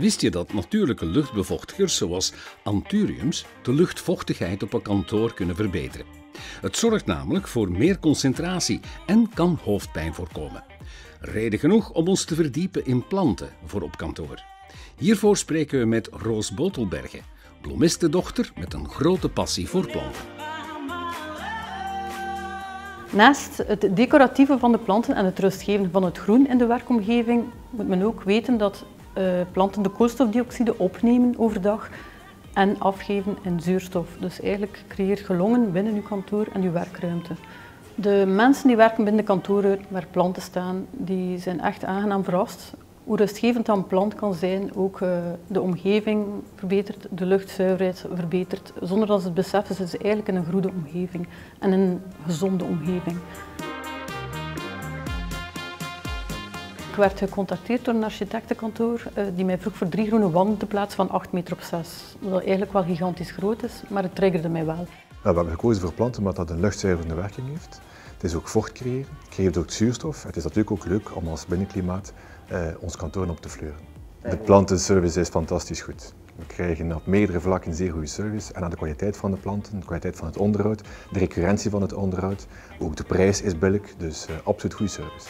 Wist je dat natuurlijke luchtbevochtigers zoals anthuriums de luchtvochtigheid op een kantoor kunnen verbeteren? Het zorgt namelijk voor meer concentratie en kan hoofdpijn voorkomen. Reden genoeg om ons te verdiepen in planten voor op kantoor. Hiervoor spreken we met Roos Botelbergen, bloemistendochter met een grote passie voor planten. Naast het decoratieve van de planten en het rustgeven van het groen in de werkomgeving moet men ook weten dat uh, planten de koolstofdioxide opnemen overdag en afgeven in zuurstof. Dus eigenlijk creëer je longen binnen je kantoor en je werkruimte. De mensen die werken binnen de kantoren waar planten staan, die zijn echt aangenaam verrast hoe rustgevend een plant kan zijn. Ook uh, de omgeving verbetert, de luchtzuiverheid verbetert. Zonder dat ze het beseffen, zitten ze eigenlijk in een groene omgeving en een gezonde omgeving. Ik werd gecontacteerd door een architectenkantoor uh, die mij vroeg voor drie groene wanden te plaatsen van 8 meter op 6. Wat eigenlijk wel gigantisch groot is, maar het triggerde mij wel. We hebben gekozen voor planten omdat dat een luchtzuiverende werking heeft. Het is ook vocht creëren, het creëert ook zuurstof. Het is natuurlijk ook leuk om als binnenklimaat uh, ons kantoor op te fleuren. De plantenservice is fantastisch goed. We krijgen op meerdere vlakken zeer goede service en aan de kwaliteit van de planten, de kwaliteit van het onderhoud, de recurrentie van het onderhoud. Ook de prijs is billig, dus uh, absoluut goede service.